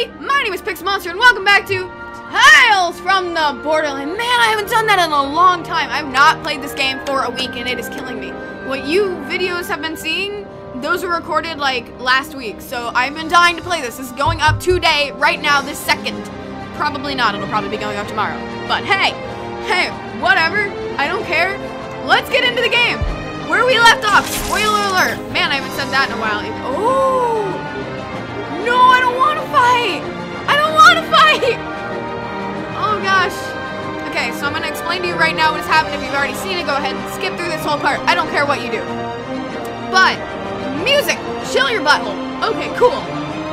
everybody! My name is Pixmonster, and welcome back to Tales from the Borderland. Man, I haven't done that in a long time. I've not played this game for a week, and it is killing me. What you videos have been seeing, those were recorded like last week, so I've been dying to play this. This is going up today, right now, this second. Probably not, it'll probably be going up tomorrow. But hey, hey, whatever, I don't care. Let's get into the game. Where we left off, spoiler alert. Man, I haven't said that in a while. Oh! No, I don't want to fight! I don't want to fight! Oh gosh. Okay, so I'm going to explain to you right now what has happened. If you've already seen it, go ahead and skip through this whole part. I don't care what you do. But, music! Chill your butthole. Okay, cool.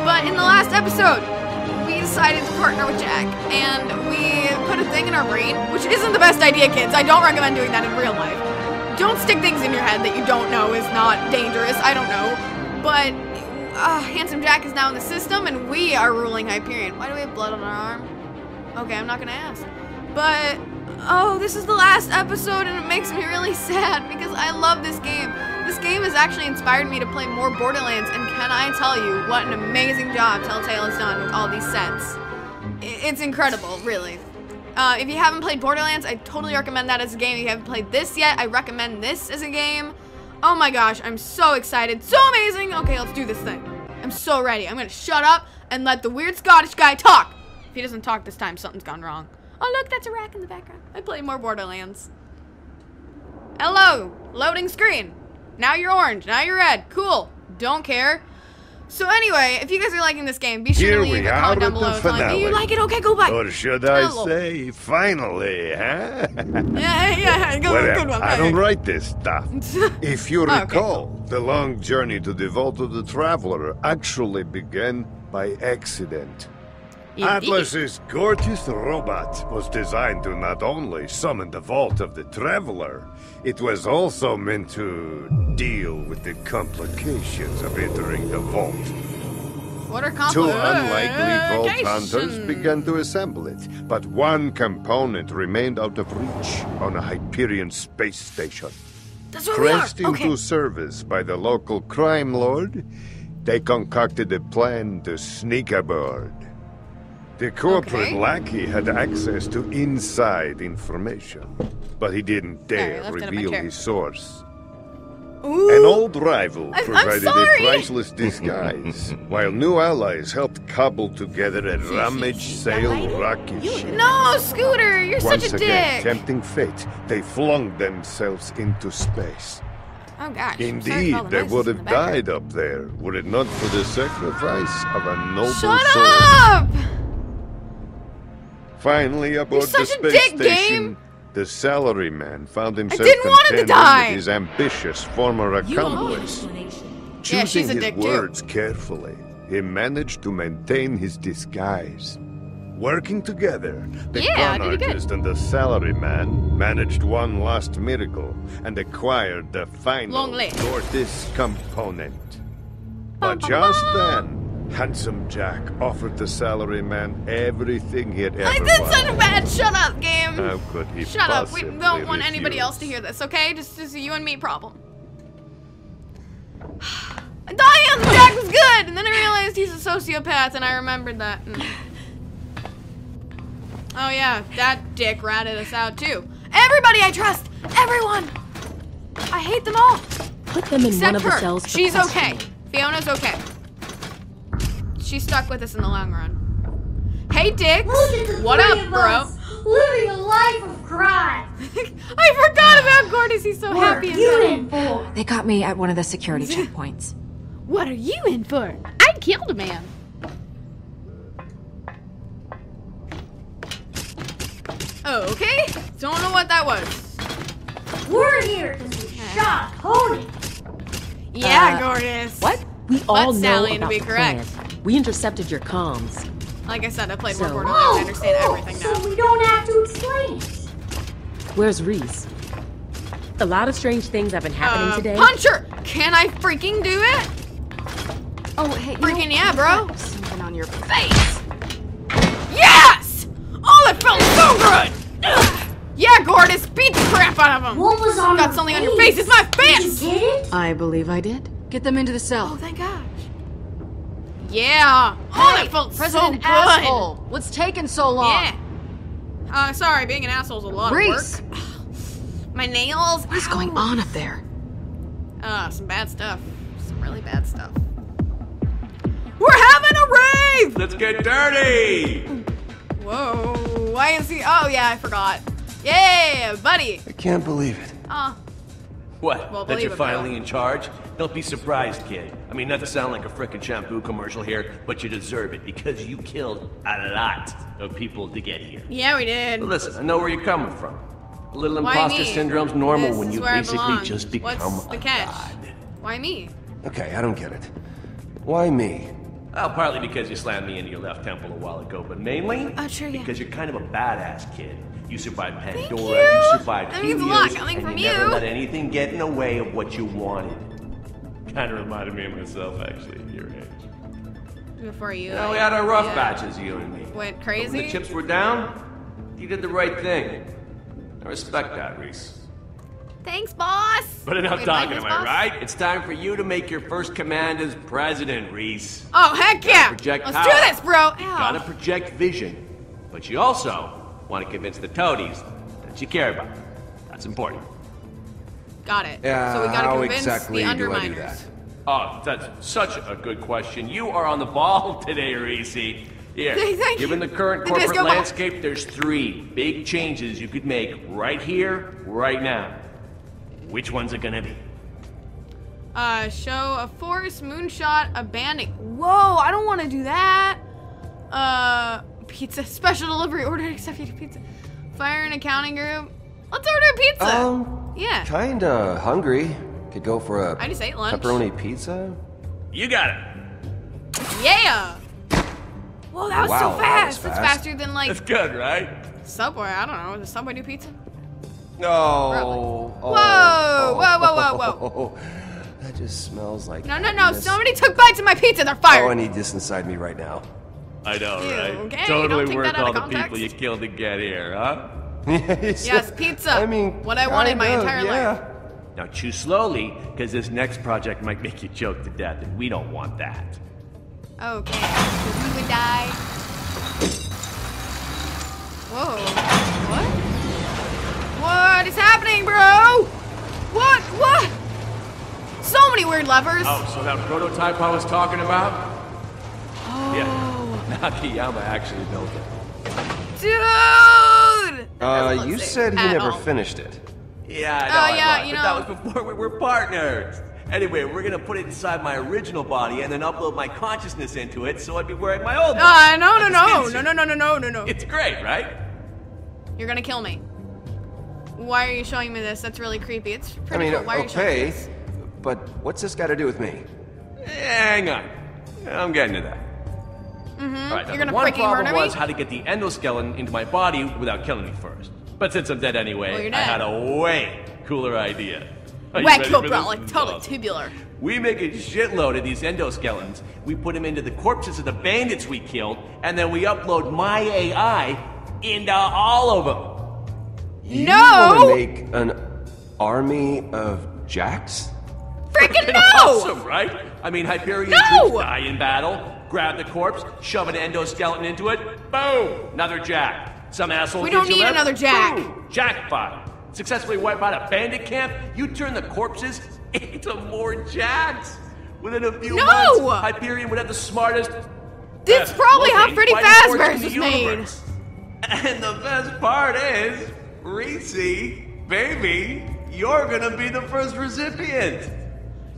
But in the last episode, we decided to partner with Jack, and we put a thing in our brain, which isn't the best idea, kids. I don't recommend doing that in real life. Don't stick things in your head that you don't know is not dangerous. I don't know. But uh, Handsome Jack is now in the system, and we are ruling Hyperion. Why do we have blood on our arm? Okay, I'm not gonna ask. But, oh, this is the last episode, and it makes me really sad because I love this game. This game has actually inspired me to play more Borderlands, and can I tell you what an amazing job Telltale has done with all these sets. It's incredible, really. Uh, if you haven't played Borderlands, I totally recommend that as a game. If you haven't played this yet, I recommend this as a game. Oh my gosh, I'm so excited. So amazing. Okay, let's do this thing. I'm so ready. I'm to shut up and let the weird Scottish guy talk. If he doesn't talk this time, something's gone wrong. Oh, look, that's a rack in the background. I play more Borderlands. Hello. Loading screen. Now you're orange. Now you're red. Cool. Don't care. So anyway, if you guys are liking this game, be sure Here to leave a comment down below telling me you like it. Okay, go back. Or should I Hello. say, finally, huh? Yeah, yeah, go, Whatever, good one. I don't write this stuff. If you Okay, recall, the long journey to the Vault of the Traveler actually began by accident. Indeed. Atlas's Gortys robot was designed to not only summon the Vault of the Traveler, it was also meant to deal with the complications of entering the vault. What are Two unlikely Vault Hunters began to assemble it, but one component remained out of reach on a Hyperion space station. That's where. Pressed into service by the local crime lord, they concocted a plan to sneak aboard. The corporate Okay. lackey had access to inside information, but he didn't dare left it in my reveal his source. Ooh. An old rival I'm- I'm provided a priceless disguise, while new allies helped cobble together a rummage sale rocket ship. No, Scooter, you're Once such a again, dick. tempting fate, they flung themselves into space. oh gosh. I'm sorry for all Indeed, the they would have the died up there were it not for the sacrifice of a noble Shut soul. up! Finally, aboard the space dick, station, game. the salaryman found himself didn't want him to contending with his ambitious former accomplice. Choosing a his dick, too. words carefully, he managed to maintain his disguise. Working together, the Yeah, con did he good. artist and the salaryman managed one last miracle and acquired the final. Gortys component. But just then, Handsome Jack offered the salaryman everything he had ever I did wanted. such a bad shut up game. How could he Shut up. We don't want anybody else to hear this, okay? Just, just a you and me problem. Diane Jack was good, and then I realized he's a sociopath, and I remembered that. Oh yeah, that dick ratted us out too. Everybody I trust, everyone. I hate them all, Put them in except one of her. the cells for She's okay. Fiona's okay. She stuck with us in the long run. Hey, Dick. Look at the What up, bro? living a life of crime. I forgot about Gortys. He's so What are happy. and you in for? They got me at one of the security checkpoints. What are you in for? I killed a man. Oh, okay. Don't know what that was. We're here because we shot Tony. Yeah, Uh, Gortys. What? We all know Sally to be correct. plan. We intercepted your comms. Like I said, I played So- more Borderlands. I Oh, understand cool. everything So we don't have to explain it. Where's Rhys? A lot of strange things have been happening Uh, today. Puncher! Can I freaking do it? Oh, hey, Freaking yeah, bro. something on your face. Yes! Oh, that felt so good! Ugh. Yeah, Gortys, beat the crap out of him. What was on Got your something on your face. It's my Did you face. get it? I believe I did. Get them into the cell. Oh, thank gosh. Yeah. Oh, that felt President so good. asshole. What's taking so long? Yeah. Uh, sorry, being an asshole's a lot Rhys, of work. My nails. what is going on up there? Uh, some bad stuff. Some really bad stuff. We're having a rave! Let's get dirty! Whoa. Why is he? Oh, yeah, I forgot. Yeah, buddy. I can't believe it. Oh, What? Well, that you're finally in charge? Don't be surprised, kid. I mean, not to sound like a frickin' shampoo commercial here, but you deserve it because you killed a lot of people to get here. yeah, we did. But listen, I know where you're coming from. A little Why imposter me? syndrome's normal This when is you basically just become What's the a catch? god. Why me? Okay, I don't get it. Why me? Well, partly because you slammed me into your left temple a while ago, but mainly Oh, sure, yeah. because you're kind of a badass kid. You survived Pandora, you. you survived That means a lot coming from you never let anything get in the way of what you wanted. Kind of reminded me of myself, actually, at your age. Before you. You know, we had our rough yeah. batches, you and me. Went But when crazy? the chips were down, you did the right thing. I respect that, Rhys. Thanks, boss. But enough Wait, talking, thanks, am I right? It's time for you to make your first command as president, Rhys. Oh, heck yeah. project Let's power. do this, bro. Ow. Gotta project vision. But you also want to convince the toadies that you care about them. That's important. Got it. Yeah, so we gotta how convince exactly the do I do underminers. that? Oh, that's such a good question. You are on the ball today, Rhys. Here, Thank given the current The disco corporate ball. landscape, there's three big changes you could make right here, right now. Which one's it gonna be? Uh, show a force, moonshot, a abandon. Whoa, I don't want to do that. Uh, pizza, special delivery, order executive pizza. Fire an accounting group. Let's order a pizza. Um, yeah. kinda hungry. Could go for a I just ate lunch. pepperoni pizza. You got it. Yeah. Whoa, that was Wow, so that fast. was That's fast. faster than like That's good, right? Subway. I don't know. Does Subway do pizza? No. Whoa, Oh, whoa, whoa, whoa, whoa. That just smells like. No, no, no. happiness. Somebody took bites of my pizza. They're fired. Oh, I fired. need this inside me right now. I know, Ew, right? okay, totally worth all the context. people you killed to get here, huh? Yes, pizza. I mean, What I wanted my kind of, entire yeah. life. Now chew slowly, because this next project might make you choke to death, and we don't want that. Okay, so we would die. Whoa. What? What is happening, bro? What? What? So many weird levers. Oh, so that prototype I was talking about? Oh. Yeah, Nakayama actually built it. Dude! Uh, you said he never all. finished it. Yeah, I know, Oh, I yeah, lied, you but know- that was before we were partners. Anyway, we're gonna put it inside my original body and then upload my consciousness into it so I'd be wearing my old body. Uh, no, no, Like a no, skin no, suit. no, no, no, no, no, no. It's great, right? You're gonna kill me. Why are you showing me this? That's really creepy. It's pretty I mean, cool. Why are you showing me okay, this? but what's this got to do with me? Hang on. I'm getting to that. Mm-hmm. All right, You're the gonna one freaking problem murder me? was how to get the endoskeleton into my body without killing me first. But since I'm dead anyway, Well, you're I had a way cooler idea. Are you Wet ready bro. Like totally awesome. tubular. We make a shitload of these endoskeletons. We put them into the corpses of the bandits we killed, and then we upload my AI into all of them. You No! want to make an army of jacks? Freaking no! Awesome, right? I mean, Hyperion No! troops die in battle, grab the corpse, shove an endoskeleton into it, boom, another jack. Some asshole. We don't need left, another jack. Boom, jackpot. Successfully wipe out a bandit camp. You turn the corpses into more jacks. Within a few No! months, Hyperion would have the smartest. That's probably how Freddy Fazbear's was made. And the best part is, Rhys, baby, you're gonna be the first recipient.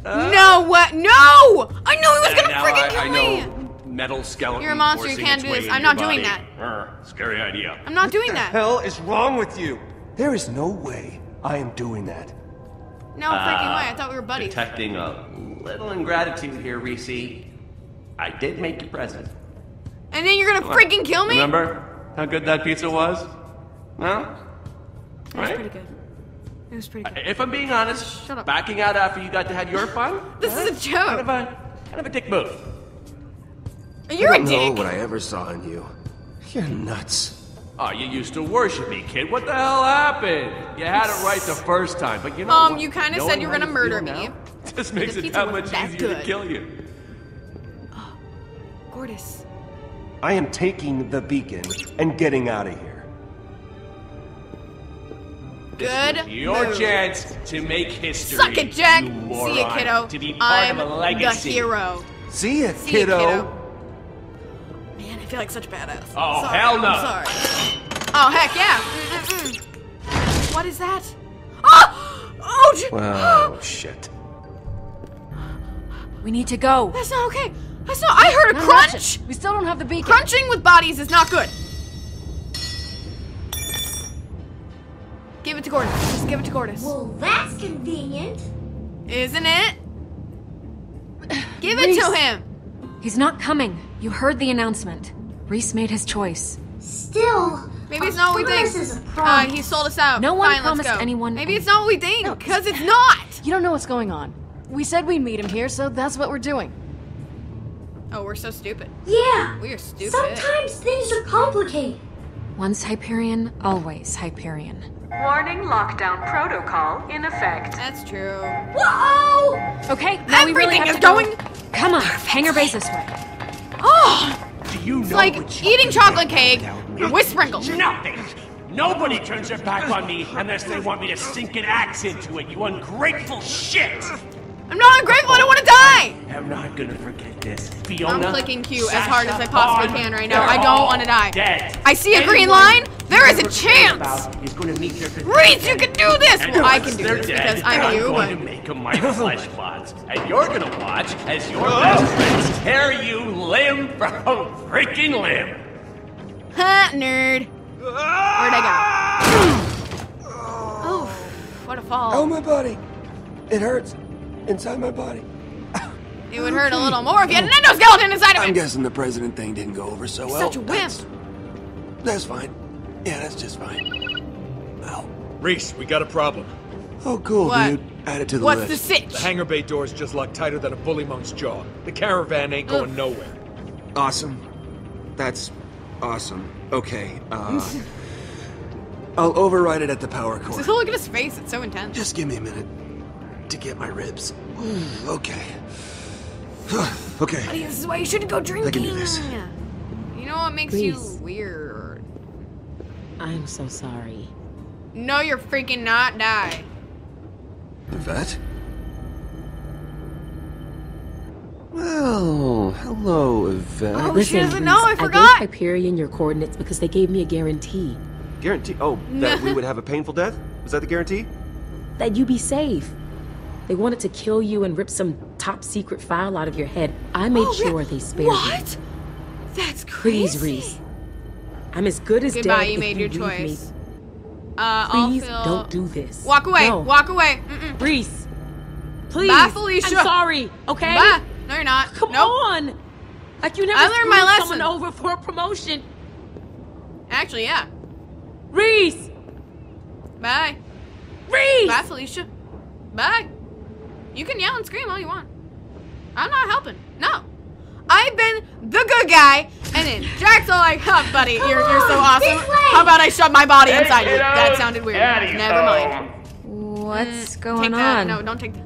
Uh, no, what? No! I knew he was And gonna freaking I, kill I me! know metal skeleton. You're a monster, you can't do this. I'm not doing body. that. Arr, scary idea. I'm not doing What the that. hell is wrong with you? There is no way I am doing that. No freaking way. I thought we were buddies. Detecting a little ingratitude here, Rhys. I did make you present. And then you're gonna freaking kill me? Remember how good that pizza was? No? It was Right? pretty good. It was pretty good. If I'm being honest, backing out after you got to have your fun, This is a joke. kind of joke. a kind of a dick move. You're I a don't know dick. what I ever saw in you. You're nuts. Oh, you used to worship me, kid. What the hell happened? You had it right the first time, but you know Um, what? you kinda Knowing said you were gonna murder me. now Just makes The it pizza that wasn't much that easier to kill you. Gortys. I am taking the beacon and getting out of here. Good. Your move. chance to make history. Suck it, Jack. you See moron, ya, kiddo. To be part I'm of a the hero. See ya, See ya, kiddo. Kiddo. Man, I feel like such a badass. Oh, Sorry, hell no. I'm sorry. Oh, heck yeah. Mm-mm-mm. What is that? Ah! Oh! Oh, j- Oh, shit. We need to go. That's not okay. That's not. I heard a Not an crunch. We still don't have the beacon. Crunching with bodies is not good. Give it to Gordon. Just give it to Gordon. Well, that's convenient. Isn't it? Give it to him. He's not coming. You heard the announcement. Rhys made his choice. Still, Maybe it's not what we think. This Uh, he sold us out. No one Fine, promised anyone Maybe it's not what we think, because it's not. You don't know what's going on. We said we'd meet him here, so that's what we're doing. Oh, we're so stupid. yeah. We are stupid. Sometimes things are complicated. Once Hyperion, always Hyperion. Warning lockdown protocol in effect. That's true. Whoa! Okay, now we really Everything have is to go. going. Come on, hangar base this way. Oh, Do you it's like eating chocolate cake with sprinkles. Nothing. Nobody turns their back on me unless they want me to sink an axe into it, you ungrateful shit! I'm not ungrateful. I don't want to die. I'm not gonna forget this. Fiona, I'm clicking Q as hard as I possibly can right now. I don't wanna die. Dead. I see a green line. There is a you ever cared chance. about Is gonna meet their Rhys, you can do this. Well, I can do they're this dead, because I'm you, going but to make them my flesh pots, and you're gonna watch as your best friends tear you limb from freaking limb. huh, nerd. Where'd I go? Oh, what a fall. Oh, my body. It hurts. Inside my body. It would hurt a little more if you had an oh. endoskeleton inside of it! I'm guessing the president thing didn't go over so well. Such a wimp. That's, that's fine. Yeah, that's just fine. Well. Rhys, we got a problem. Oh, cool, What? dude. Add it to the What's the list. sitch? The hangar bay door is just locked tighter than a bullymong's jaw. The caravan ain't going Ugh. nowhere. Awesome. That's awesome. Okay, uh. I'll override it at the power core. Just look at his face. It's so intense. Just give me a minute to get my ribs. Okay. okay. Buddy, this is why you shouldn't go drinking. I can do this. You know what makes Rhys. you weird? I'm so sorry. No, you're freaking not die. Yvette? Well, hello, Yvette. Oh, she doesn't know. I Rhys, forgot. gave Hyperion your coordinates because they gave me a guarantee Guarantee? Oh, that we would have a painful death? Was that the guarantee? that you be safe. They wanted to kill you and rip some top secret file out of your head. I made Oh, sure they spared you. What? That's crazy. Please, Rhys. I'm as good as Goodbye. dead You made your choice. Uh, Please feel- don't do this. Walk away. No. Walk away. Mm-mm. Rhys. Please. Bye, Felicia. I'm sorry. Okay. Bye. No, you're not. Come nope. on. Like you never I learned my lesson. someone over for a promotion. Actually, yeah. Rhys. Bye. Rhys. Bye, Felicia. Bye. You can yell and scream all you want. I'm not helping. No. I've been the good guy, and then Jack's all like, huh, buddy, you're, you're so awesome. How about I shove my body inside you? That sounded weird. Never mind. What's mm, Take going that. on? No, don't take that.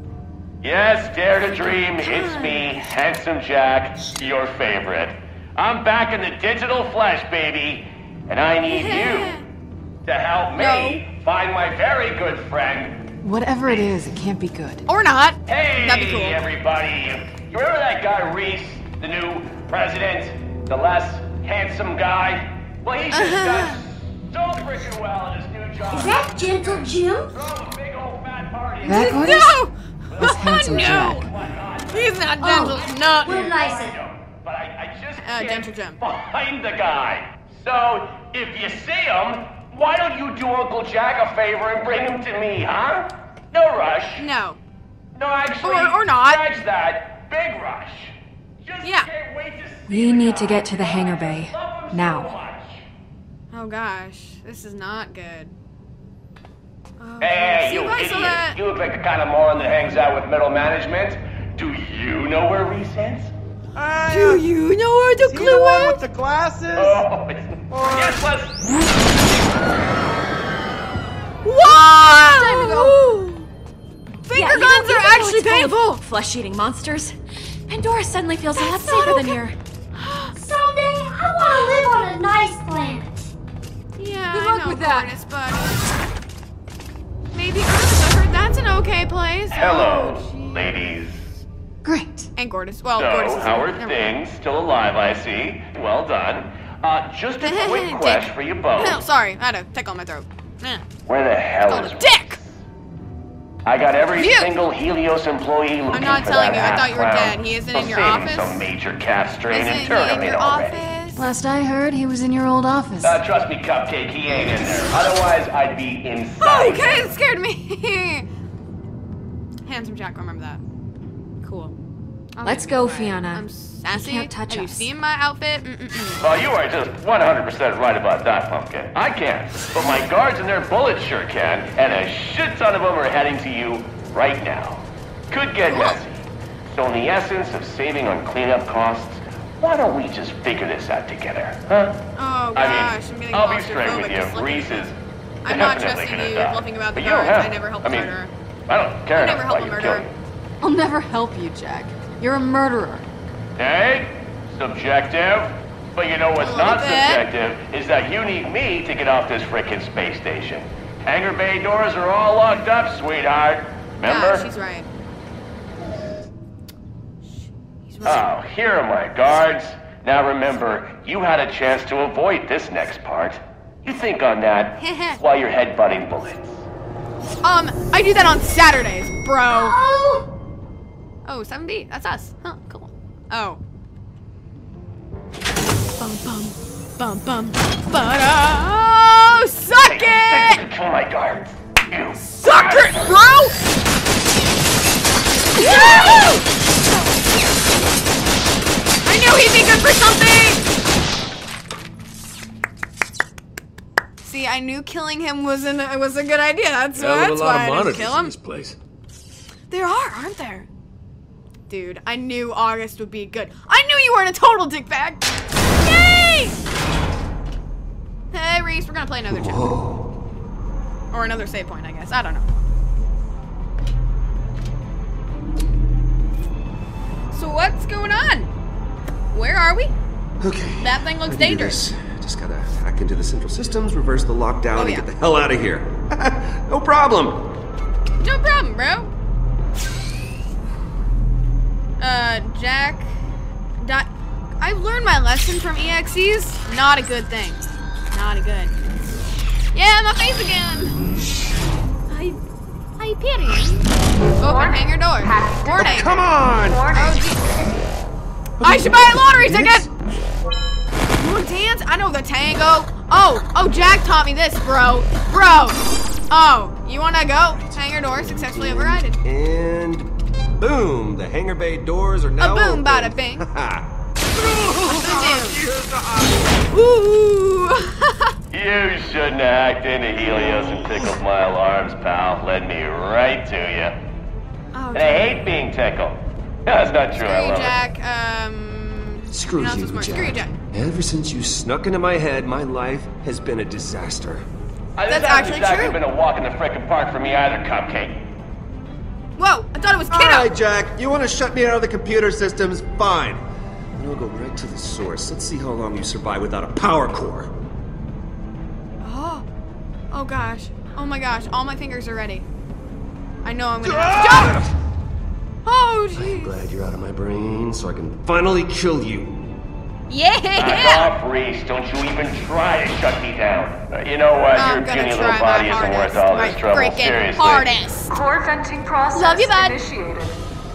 Yes, Dare to Dream, it's me, Handsome Jack, your favorite. I'm back in the digital flesh, baby, and I need you to help me find my very good friend. Whatever it is, it can't be good. Or not. Hey, That'd be cool. everybody. You remember that guy Rhys, the new president, the less handsome guy? Well, he just does so freaking well in his new job. Is that Gentle Jim? Throw a big old fat party. That Gortys? No! This handsome no! Jack. He's not Oh, gentle. no. What did I say? But I, I just Uh, can't Gentle Jim. find the guy. So, if you see him, why don't you do Uncle Jack a favor and bring him to me, huh? No rush. No. No, actually, Or- or not. Scratch that. Big rush. Just Yeah. can't wait to see We need to get to the hangar bay. Love so Now. Oh gosh, this is not good. Oh, Hey, see you if idiot. that. You look like the kind of moron that hangs out with middle management. Do you know where Rhys is? Do you know where the clue is? the glasses? Oh, it's... Yes, let's... Whoa! Finger Yeah, you know, guns are actually it's full of painful. Flesh-eating monsters. Pandora suddenly feels That's a lot safer okay. than here. Someday, I want to live on a nice planet. Yeah, Good I luck know, with that. Curtis, but maybe Earth That's an okay place. Hello, oh, ladies. Great. And Gortys. Well, so, how is things? Thing, still alive, I see. Well done. Uh, just a quick question for you both. No, oh, sorry, I had a tickle on my throat. Where the hell is... Dick! I got every You. single Helios employee looking I'm not for telling that you, I thought you were dead. He isn't in your save him office? Some major cat strain Isn't and he in in your already. office? Last I heard, he was in your old office. Uh, trust me, Cupcake, he ain't in there. Otherwise, I'd be inside. Oh, inside. okay, that scared me. Handsome Jack, remember that. Cool. I'm Let's go, quiet. Fiona. I'm sassy. can't touch Have you seen my outfit? Mm-mm-mm. Well, you are just 100% right about that, Pumpkin. I can't, but my guards and their bullets sure can, and a shit ton of them are heading to you right now. Could get messy. So in the essence of saving on cleanup costs, why don't we just figure this out together, huh? Oh I gosh, mean, I'm getting I'll be straight claustrophobic with you. just looking Rhys at is. I'm not definitely trusting gonna you, die. bluffing about the But you don't guards. have I never help I a mean, murderer. I don't care I enough never help about a you murderer. I'll never help you, Jack. You're a murderer. Hey, subjective. But you know what's A not bit. subjective is that you need me to get off this frickin' space station. Hangar bay doors are all locked up, sweetheart. Remember? Yeah, she's right. He's right. Oh, here are my guards. Now remember, you had a chance to avoid this next part. You think on that while you're headbutting bullets. Um, I do that on Saturdays, bro. Oh, 7B. That's us. Huh, cool. Oh. Bum, bum, bum, bum, but oh, suck it! Kill my guards. You. Suck it, bro! Woo! I knew he'd be good for something! See, I knew killing him wasn't was a good idea. That's, Hell of that's a lot why of I didn't monitors kill in him. this place. There are, aren't there? Dude, I knew August would be good. I knew you weren't a total dickbag. Yay! Hey, Rhys, we're gonna play another chapter. Or another save point, I guess. I don't know. So what's going on? Where are we? Okay. That thing looks I can do dangerous. Just gotta hack into the central systems, reverse the lockdown, Oh, and yeah. get the hell out of here. no problem. No problem, bro. Uh, Jack. Di- I've learned my lesson from EXEs. Not a good thing. Not a good. Yeah, my face again. I, I pity. Open hangar door. Warning. Come on! Oh, gee. I should buy a lottery ticket. You want to dance? I know the tango. Oh, oh, Jack taught me this, bro. Bro. Oh, you want to go? Hangar door successfully overridden. And boom, the hangar bay doors are now boom, open. bada bing. Ooh. You shouldn't have hacked into Helios and tickled my alarms, pal. Led me right to you. oh, And I hate being tickled. No, that's not true. Screw I you, love it. Jack. Um. Screw you're not you, so smart. Jack. Screw you, Jack. Ever since you snuck into my head, my life has been a disaster. This That's hasn't actually exactly true. been a walk in the frickin' park for me either, Cupcake. Whoa! I thought it was kiddo. right, Jack, you want to shut me out of the computer systems? Fine. Then I'll go right to the source. Let's see how long you survive without a power core. Oh. Oh gosh. Oh my gosh. All my fingers are ready. I know I'm gonna have to. Ah! Oh jeez. I'm glad you're out of my brain, so I can finally kill you. Back Yeah. off, Rhys. Don't you even try to shut me down. Uh, you know what? I'm Your gonna puny try little my body isn't worth hardest. all My this trouble. freaking Seriously. hardest. Core venting process Love you, bud. initiated.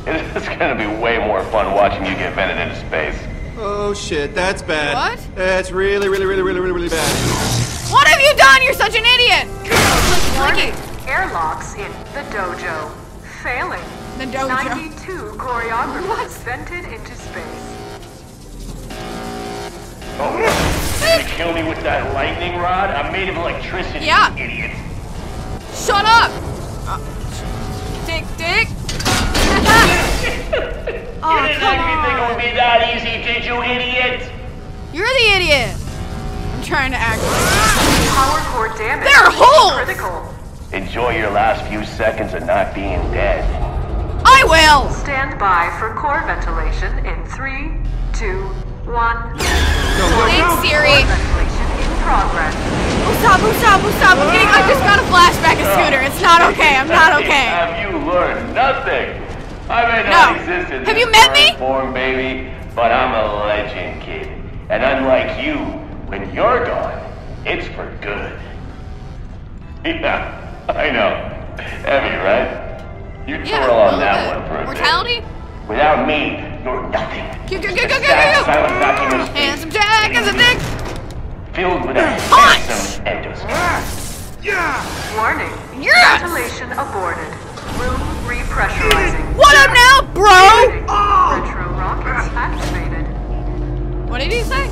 It's gonna be way more fun watching you get vented into space. Oh shit, that's bad. What? That's really, really, really, really, really, really bad. What have you done? You're such an idiot. Warning. Airlocks in the dojo. Failing. The dojo. 92 choreographers vented into space. Oh, you gonna kill me with that lightning rod? I'm made of electricity, Yeah. you idiot. Shut up. Uh, dick, dick. oh, you didn't come actually think it would be that easy, did you, idiot? You're the idiot. I'm trying to act. Power core damage. They're holes! Critical. Enjoy your last few seconds of not being dead. I will. Stand by for core ventilation in three, two, one. Thanks, Siri. Core ventilation in progress. Oh, stop, oh, stop, oh, stop. I'm getting, I just got a flashback of Scooter. It's not okay. I'm not okay. Have you learned nothing. I may No. not exist in Have you met me? form, baby, but I'm a legend, kid. And unlike you, when you're gone, it's for good. Yeah, I know. Heavy, right? You Yeah, twirl on that bit. one for a Mortality? bit. Without me, you're nothing. Go, go, go, go, go, go, go! silent vacuum of Handsome Jack is a dick! filled with a Punch! handsome endoscope. Ah. Warning. Yes! Ventilation aborted. Room repressurizing. What up now, bro? Retro oh. rockets activated. What did he say?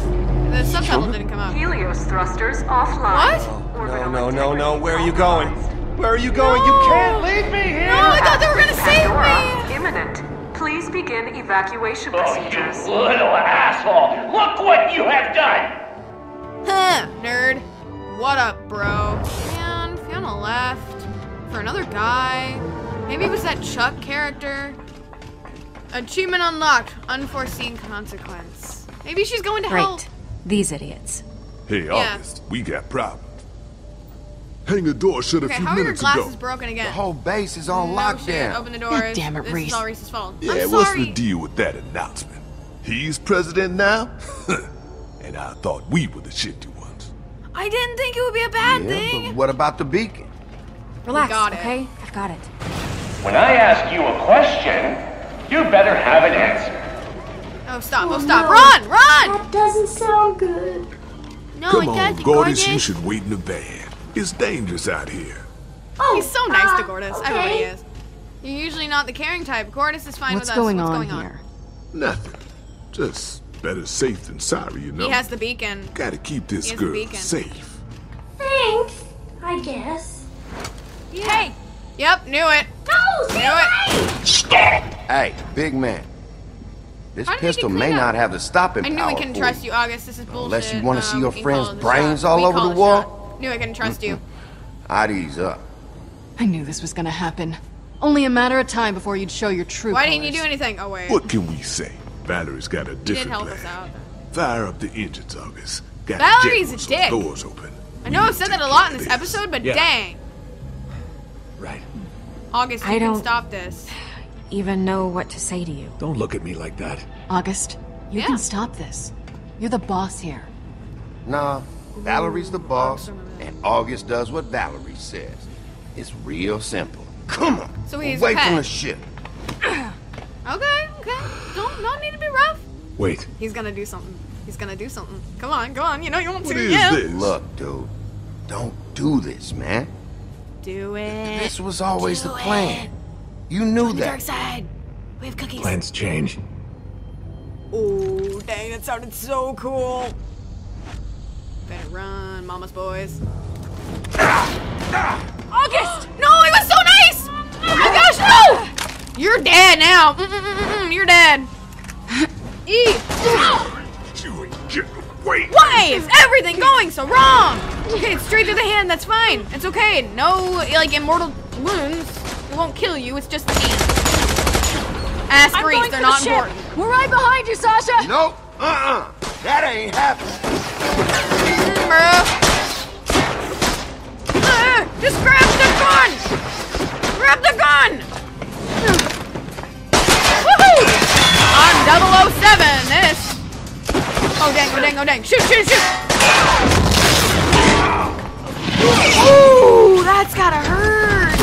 The subtitle didn't come out. Helios thrusters offline. What? Orbital No, no, no, no. Where are you going? Where are you going? You can't leave me here. No, I thought they were gonna save Pandora me! imminent. Please begin evacuation Oh, procedures. you little asshole! Look what you have done! Huh, nerd. What up, bro? Man, Fiona left. For another guy. Maybe it was that Chuck character. Achievement unlocked. Unforeseen consequence. Maybe she's going to hell. Great. These idiots. Hey, Yeah. August, we got problems. Hang the door shut a few Okay, few how are your minutes glasses ago. broken again? The whole base is on no shit. Open the doors. damn it, this Rhys. is all Rhys's fault. Yeah, I'm what's the deal with that announcement? He's president now? and I thought we were the shifty ones. I didn't think it would be a bad Yeah, thing. but what about the beacon? Relax, got it. okay? I've got it. When I ask you a question, you better have an answer. Oh, stop. Oh, Oh, stop. no. Run! Run! That doesn't sound good. No, Come it on, doesn't, Gortys, you should wait in the van. It's dangerous out here. Oh, He's so nice uh, to Gortys. okay. Everybody is. You're usually not the caring type. Gortys is fine What's with us. going What's on going on? here? Nothing. Just better safe than sorry, you know. He has the beacon. Gotta keep this he has a girl safe. Thanks, I guess. Hey! Yep, knew it. No, Knew it. Hey, big man. This How did you pistol may up? not have the stopping power. I knew power we couldn't trust you. you, August. This is bullshit. Unless you wanna Uh, see your friend's call it a brains all over the it a wall? Shot. Knew I couldn't trust you. Mm-hmm. I'd ease up. I knew this was gonna happen. Only a matter of time before you'd show your true Why didn't you do anything? Oh wait. What can we say? Vallory's got a You did different help plan. us out. Fire up the engines, August. Got Vallory's jet a dick. Doors open. I know I've said that a lot in this episode, but Yeah. dang. Right. August, you I can don't- stop this. Even know what to say to you. Don't look at me like that. August, you Yeah. can stop this. You're the boss here. Nah, Vallory's the boss, and August does what Vallory says. It's real simple. Come on, So he's away a from the ship. Okay, okay. Don't don't need to be rough. Wait. He's gonna do something. He's gonna do something. Come on, go on. You know you want What to. is yeah. this? Look, dude, don't do this, man. Do it. This was always Do the plan. it. You knew On the dark side. We have cookies. Plans change. Oh, dang, that sounded so cool. Better run, mama's boys. August! No, he was so nice! Oh my gosh, no! You're dead now. Mm-mm-mm-mm, you're dead. E. You ain't getting away. Why is everything going so wrong? Okay, it's straight to the hand. That's fine. It's okay. No, like immortal wounds. It won't kill you. It's just the hand. Ask Rhys. They're not important. We're right behind you, Sasha! Nope, uh-uh. That ain't happening. Bro. Uh, just grab the gun! Grab the gun! Woohoo! I'm 007, this. Oh dang, oh dang, oh dang. Shoot, shoot, shoot! Ooh, that's gotta hurt!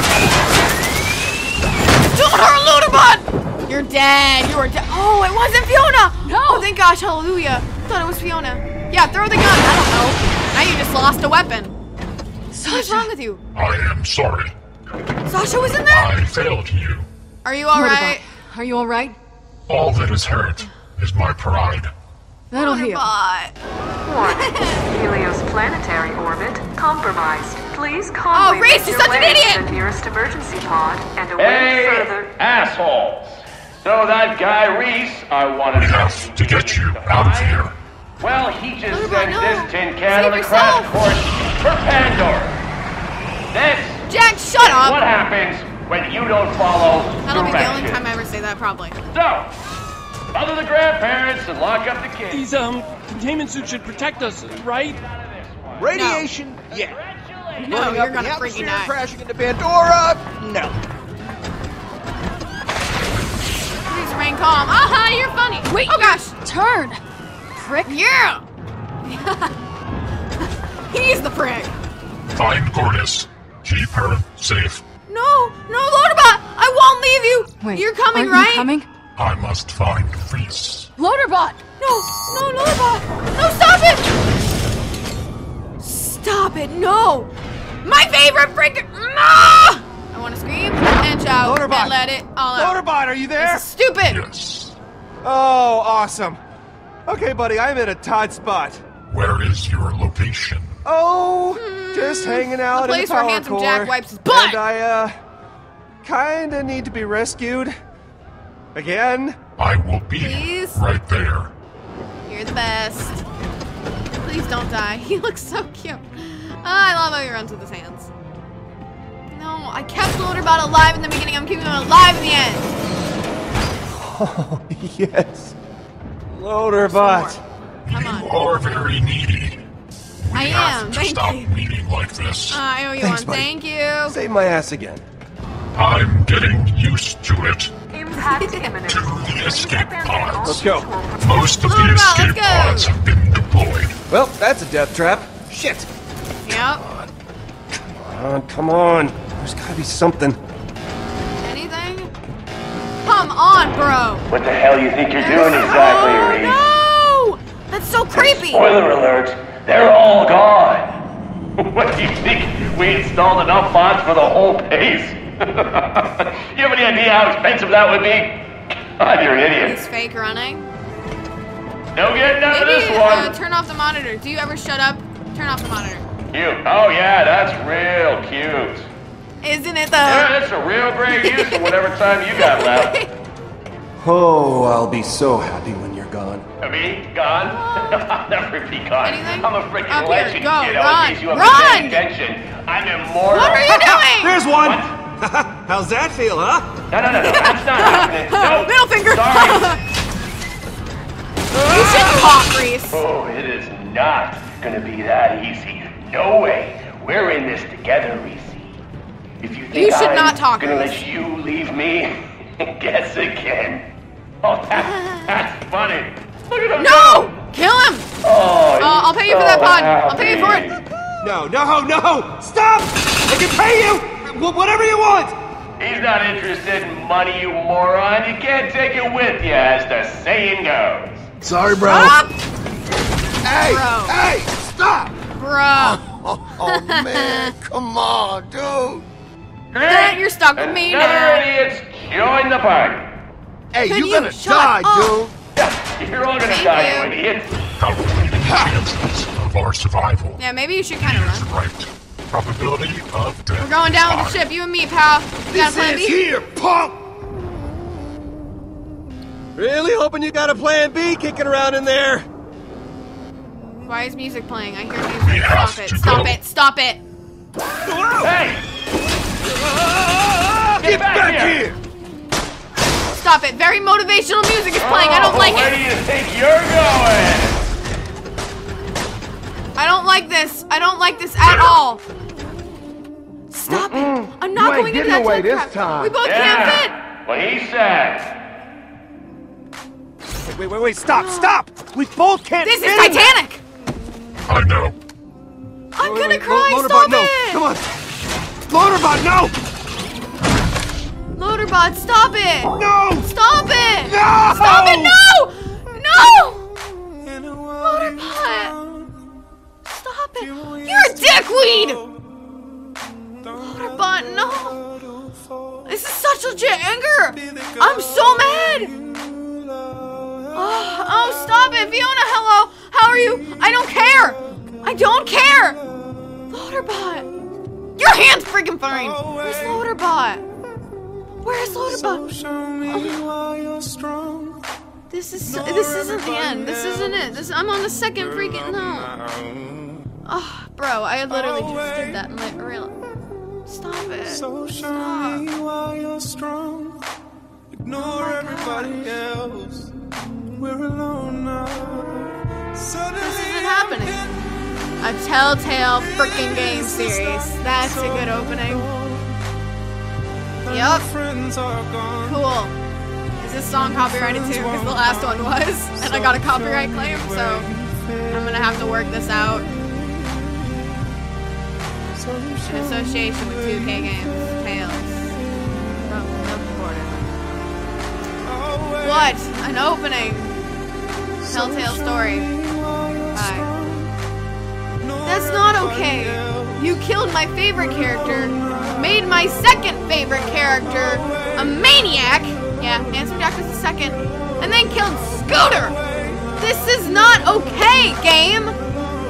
Don't hurt Loaderbot! You're dead, you are dead. Oh, it wasn't Fiona! No. Oh, thank gosh, hallelujah. Thought it was Fiona. Yeah, throw the gun. I don't know. Now you just lost a weapon. What's wrong with you? I am sorry. Sasha was in there? I failed you. Are you alright? Are you alright? All that is hurt is my pride. That'll heal. Warning. Helios planetary orbit compromised. Please oh, calmly Oh, Rhys, you're such an idiot! to the nearest emergency pod and away Hey, further. assholes! So that guy Rhys, I wanted We have to get you out of here. Well, he just Loaderbot, sent no. this tin can Save on a crash course for Pandora. This Jack, shut is what happens when you don't follow That'll be the only time I ever say that, probably. So, mother the grandparents and lock up the kids. These, um, containment suits should protect us, right? Radiation, yeah. No, Burning you're up in gonna the freaking atmosphere, die. crashing into Pandora, no. Please remain calm. Aha, you're funny. Wait, Oh gosh. Turn! Prick. Yeah. He's the prick. Find Gortys. Keep her safe. No, no, Loaderbot. I won't leave you. Wait, you're coming, aren't right? You coming? I must find Rhys. Loaderbot! No, no, Loaderbot. No, stop it. Stop it. No. My favorite freaking. No. I want to scream and shout Loaderbot. and let it all out. Loaderbot, are you there? This is stupid. Yes. Oh, awesome. Okay, buddy, I'm in a Todd spot. Where is your location? Oh, just hanging out Hmm. place in the where Handsome core. Jack wipes his butt. And I, uh, kinda need to be rescued. Again? I will be Please? right there. You're the best. Please don't die. He looks so cute. Ah, I love how he runs with his hands. No, I kept Loaderbot alive in the beginning. I'm keeping him alive in the end. Oh, yes. Loaderbot. Come on. You are very needy. We I have am. to Thank stop you. meeting like this. Uh, I owe you Thanks, one. buddy. Thank you. Save my ass again. I'm getting used to it. Impact imminent. To the escape pods. Let's go. Most of Load 'em the out, let's escape go. pods have been deployed. Well, that's a death trap. Shit. Yep. Come on, come on. There's gotta be something. Come on, bro. What the hell you think you're doing exactly, oh, Rhys? no! That's so creepy. Spoiler alert, they're all gone. what do you think? We installed enough bots for the whole base? you have any idea how expensive that would be? God, you're an idiot. He's fake running. No getting out of Maybe this uh, turn off the monitor. Do you ever shut up? Turn off the monitor. Cute. Oh yeah, that's real cute. Isn't it though? Yeah, that's a real great use of whatever time you got left. Oh, I'll be so happy when you're gone. Uh, me? Gone? I'll never be gone. Anything? I'm a freaking Up here, legend, go, kiddo, run, in case you haven't run! attention. I'm immortal. What are you doing? There's one! How's that feel, huh? No, no, no, no, that's not happening. No. Middle finger. Sorry. you should talk, Rhys. Oh, it is not gonna be that easy. No way. We're in this together, Rhys. If you think You should I'm not talk, gonna let you leave me, guess again. Oh, that, that's funny. Look at him No! go. Kill him! Oh, Uh, I'll pay you for that pod. I'll pay you for it. No, no, no! Stop! I can pay you! Wh- Whatever you want! He's not interested in money, you moron. You can't take it with you, as the saying goes. Sorry, bro. Stop! Hey, Bro. hey, stop! Bro. Oh, oh, man, come on, dude. Then you're stuck with me now. idiots join the party. Hey, Can you you gonna shut die, up? dude. You're all gonna Thank die, you. you idiots. Calculating chances of our survival. Yeah, maybe you should kind of run. Right. Probability of death. We're going down with the ship. You and me, pal. You got a This plan is B? here, punk. Really hoping you got a plan B kicking around in there. Why is music playing? I hear We music. have Stop it. Stop it. Stop it. Hey! Get back here. Stop it. Very motivational music is playing. I don't like where it. Where do you think you're going? I don't like this. I don't like this at all. Stop it. I'm not You going into that away death this trap. time. We both Yeah. What he said. Wait, wait, wait, wait, stop, stop! We both can't can't fit. This is fit in there. Titanic. I know. I'm Wait, gonna wait, cry. Loaderbot, Stop no. it. Come on. Loaderbot, no! Loaderbot, stop it. No! Stop it. No! Stop it. No. This is this isn't the end. This isn't it. This I'm on the second freaking no. Oh, bro, I literally just did that in my real. Stop it. Stop. Ignore oh everybody else. We're alone now. This isn't happening. A Telltale freaking game series. That's a good opening. Yup. Friends are gone. Cool. This song copyrighted too? Because the last one was, and I got a copyright claim, so I'm gonna have to work this out in association with 2K Games Tales from the Borderlands. What? An opening. Telltale story. Hi. That's not okay. You killed my favorite character, made my second favorite character a maniac. Yeah, Handsome Jack was the second, and then killed Scooter. This is not okay, game.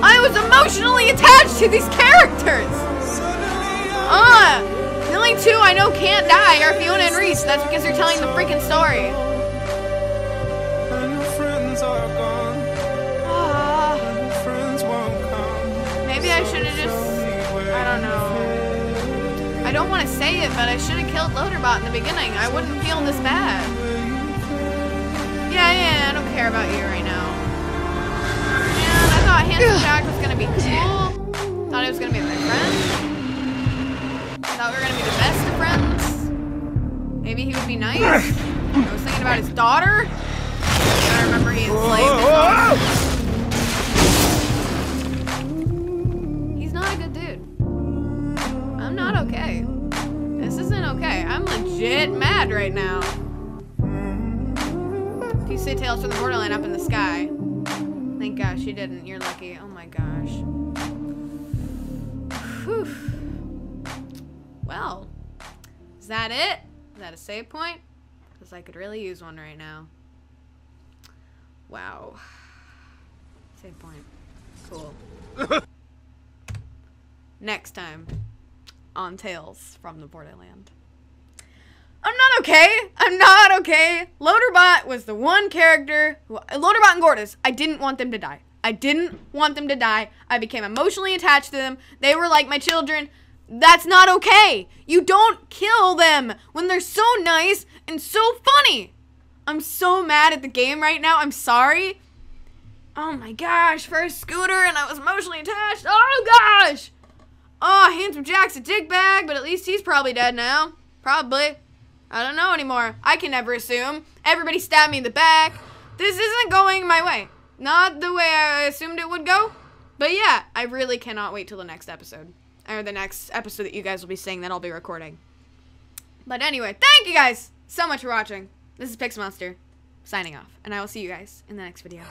I was emotionally attached to these characters. Ah, the only two I know can't die are Fiona and Rhys. That's because they're telling the freaking story. Don't want to say it, but I should have killed Loaderbot in the beginning. I wouldn't feel this bad. Yeah, yeah, I don't care about you right now. Man, I thought Handsome Jack was gonna be cool. Thought he was gonna be my friend. Thought we were gonna be the best of friends. Maybe he would be nice. I was thinking about his daughter. I remember he enslaved his daughter. Legit mad right now. If you see Tales from the Borderland up in the sky. Thank gosh you didn't. You're lucky. Oh my gosh. Whew. Well, is that it? Is that a save point? Because I could really use one right now. Wow. Save point. Cool. Next time on Tales from the Borderland. I'm not okay. I'm not okay. Loaderbot was the one character. Who, Loaderbot and Gortys. I didn't want them to die. I didn't want them to die. I became emotionally attached to them. They were like my children. That's not okay. You don't kill them when they're so nice and so funny. I'm so mad at the game right now. I'm sorry. Oh my gosh, first scooter and I was emotionally attached. Oh gosh. Oh, Handsome Jack's a dickbag, but at least he's probably dead now. Probably. I don't know anymore. I can never assume. Everybody stabbed me in the back. This isn't going my way. Not the way I assumed it would go. But yeah, I really cannot wait till the next episode. Or the next episode that you guys will be seeing that I'll be recording. But anyway, thank you guys so much for watching. This is Pixmonster signing off. And I will see you guys in the next video.